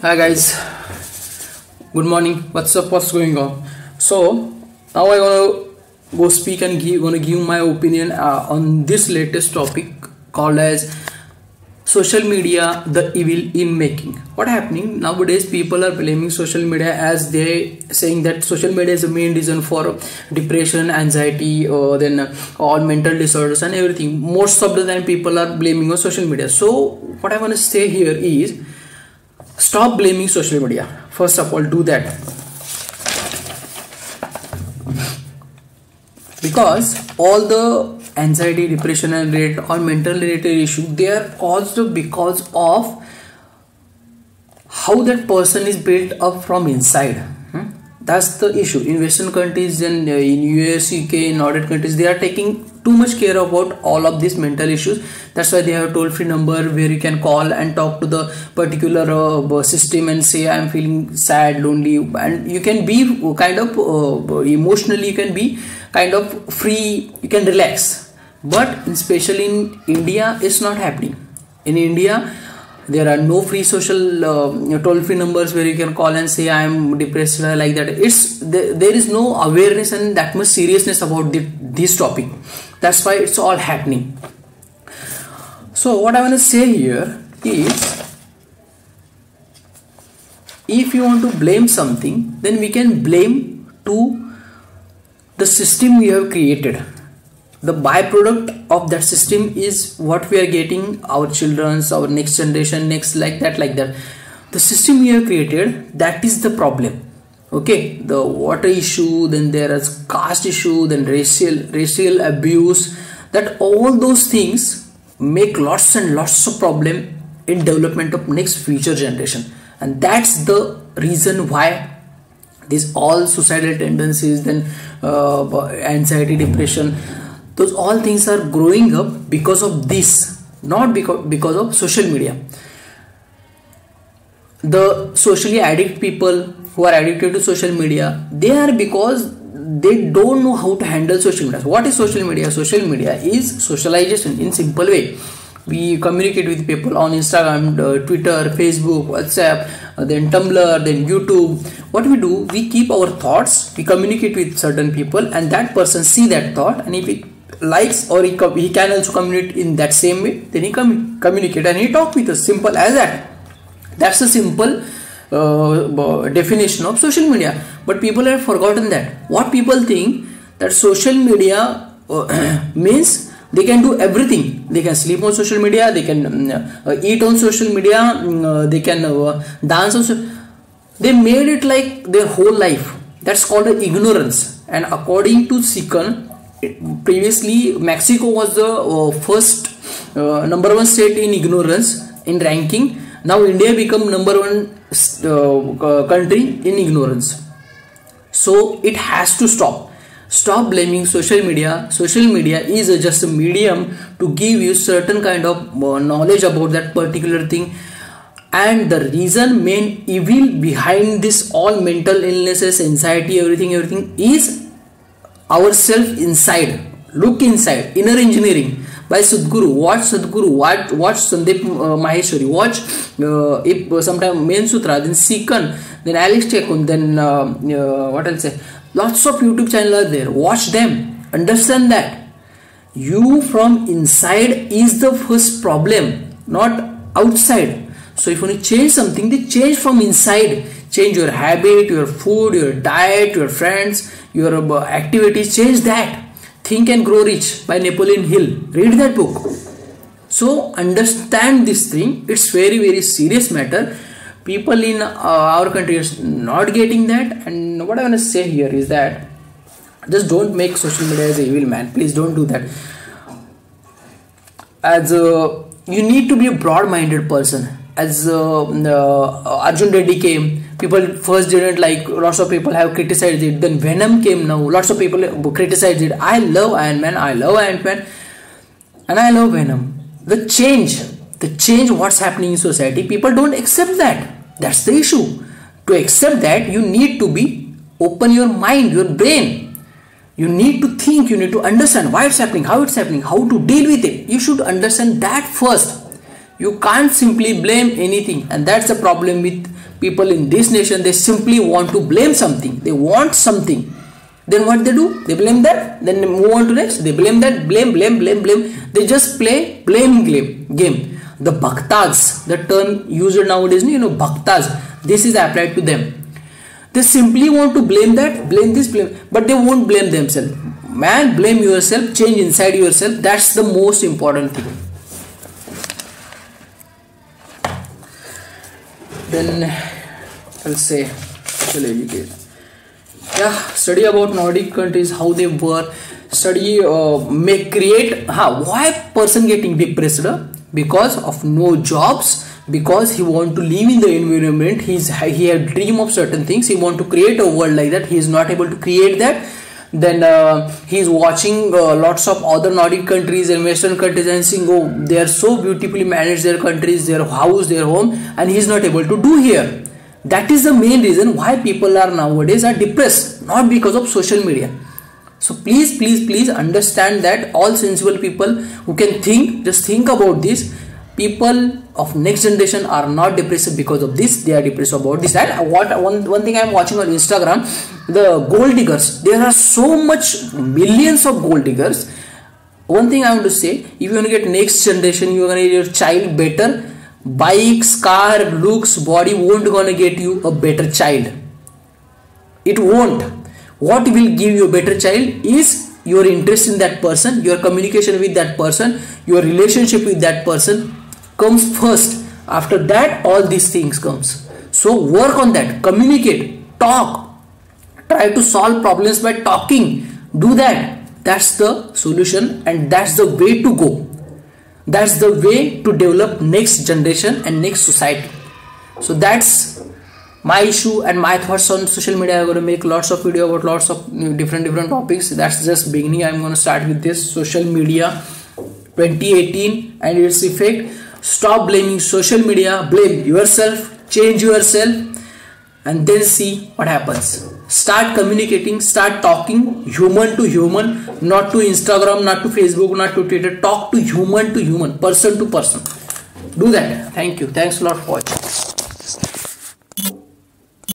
hi guys. Good morning. What's up? What's going on? So now i to go speak and give to give my opinion uh, on this latest topic called as social media the evil in making. What happening? Nowadays people are blaming social media as they saying that social media is the main reason for depression anxiety or then uh, all mental disorders and everything. Most of the time people are blaming on social media. So what i want to say here is stop blaming social media. First of all do that. Because all the anxiety depression and related or mental related issue they are caused because of how that person is built up from inside. Hmm? that's the issue. In western countries and uh, in us uk in nordic countries they are taking too much care about all of these mental issues. That's why they have a toll free number where you can call and talk to the particular uh, system and say i'm feeling sad lonely and you can be kind of uh, emotionally you can be kind of free you can relax. But especially in India it's not happening. In India there are no free social uh, toll free numbers where you can call and say I am depressed like that. It's there, there is no awareness and that much seriousness about the, this topic that's why it's all happening. So what I want to say here is if you want to blame something then we can blame to the system we have created. The byproduct of that system is what we are getting our children's our next generation next like that like that. The system we have created that is the problem okay the water issue then there is caste issue then racial racial abuse that all those things make lots and lots of problem in development of next future generation. And that's the reason why these all suicidal tendencies then uh, anxiety depression those all things are growing up because of this not because because of social media. The socially addict people who are addicted to social media they are because they don't know how to handle social media. What is social media? Social media is socialization in simple way. We communicate with people on instagram uh, twitter facebook whatsapp uh, then tumblr then youtube. What we do we keep our thoughts we communicate with certain people and that person see that thought and if he likes or he, he can also communicate in that same way then he com- communicate and he talk with us. Simple as that. That's a simple uh, definition of social media. But people have forgotten that. What people think that social media uh, means they can do everything. They can sleep on social media they can uh, eat on social media mm, uh, they can uh, dance on so- they made it like their whole life. That's called ignorance. And according to Sikhan previously Mexico was the uh, first number one state in ignorance in ranking. Now India become number one uh, country in ignorance. So it has to stop. Stop blaming social media. Social media is just a medium to give you certain kind of knowledge about that particular thing and the reason main evil behind this all mental illnesses anxiety everything everything is ourself inside look inside inner engineering by Sadhguru. Watch Sadhguru. Watch, watch Sandeep uh, Maheshwari. Watch uh, if uh, sometime main sutra then Sikhan then Alex Chekun then uh, uh, what else? Lots of YouTube channel are there. Watch them. Understand that. You from inside is the first problem not outside. So if you want to change something they change from inside. Change your habit your food your diet your friends your uh, activities. Change that think and grow rich by napoleon hill. Read that book. So understand this thing. It's very very serious matter. People in uh, our country are not getting that. And what i want to say here is that just don't make social media as a evil man. Please don't do that. As uh, you need to be a broad minded person. As uh, uh, Arjun Reddy came, people first didn't like. Lots of people have criticized it. Then Venom came now. Lots of people criticized it. I love Iron Man. I love iron Man, and I love Venom. The change, the change, what's happening in society, people don't accept that. That's the issue. To accept that, you need to be open your mind, your brain. You need to think. You need to understand why it's happening, how it's happening, how to deal with it. You should understand that first you can't simply blame anything and that's the problem with people in this nation they simply want to blame something. They want something. Then what they do? They blame that. Then they move on to next. They blame that. Blame blame blame blame. They just play blame game game. The bhaktas the term used nowadays you know bhaktas this is applied to them. They simply want to blame that blame this blame but they won't blame themselves. Man blame yourself change inside yourself. That's the most important thing then i'll say social education yeah study about nordic countries how they were study uh, may create ha, why person getting depressed? Because of no jobs because he want to live in the environment he's he have dream of certain things he want to create a world like that he is not able to create that then uh, he's watching uh, lots of other nordic countries and western countries and saying oh they are so beautifully managed their countries their house their home and he's not able to do here. That is the main reason why people are nowadays are depressed not because of social media. So please please please understand that all sensible people who can think just think about this. People of next generation are not depressed because of this they are depressed about this. And what one, one thing i'm watching on instagram the gold diggers there are so much millions of gold diggers. One thing i want to say if you want to get next generation you are going to get your child better bikes car looks body won't gonna get you a better child. It won't. What will give you a better child is your interest in that person your communication with that person your relationship with that person comes first. After that all these things comes. So work on that. Communicate. Talk. Try to solve problems by talking. Do that. That's the solution and that's the way to go. That's the way to develop next generation and next society. So that's my issue and my thoughts on social media. I'm going to make lots of video about lots of different different topics. That's just beginning. I'm going to start with this. Social media 2018 and its effect stop blaming social media. Blame yourself. Change yourself. And then see what happens. Start communicating. Start talking human to human. Not to instagram not to facebook not to twitter. Talk to human to human. Person to person. Do that. Thank you. Thanks a lot for watching